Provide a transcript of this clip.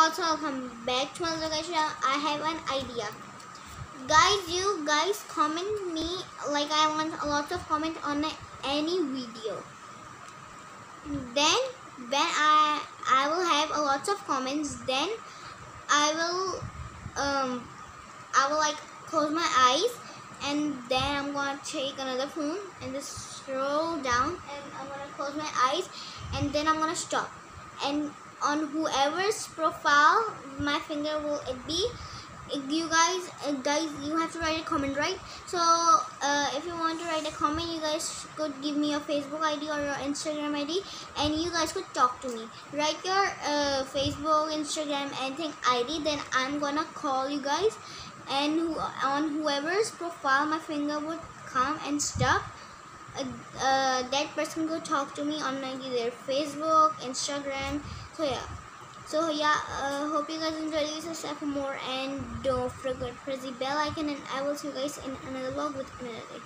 also welcome back to another guys. I have an idea. Guys, you guys comment me like I want a lot of comment on any video. Then when I I will have a lot of comments, then I will um I will like close my eyes and then I'm gonna take another phone and just scroll down and I'm gonna close my eyes and then I'm gonna stop and on whoever's profile my finger will it be. You guys guys you have to write a comment right? So uh, if you want to write a comment you guys could give me your facebook id or your instagram id and you guys could talk to me. Write your uh, facebook instagram anything id then i'm gonna call you guys. And who, on whoever's profile my finger would come and stop uh, uh, that person could talk to me on like their facebook instagram so yeah so yeah uh, hope you guys enjoy this for more. And don't forget press the bell icon. And i will see you guys in another vlog with another day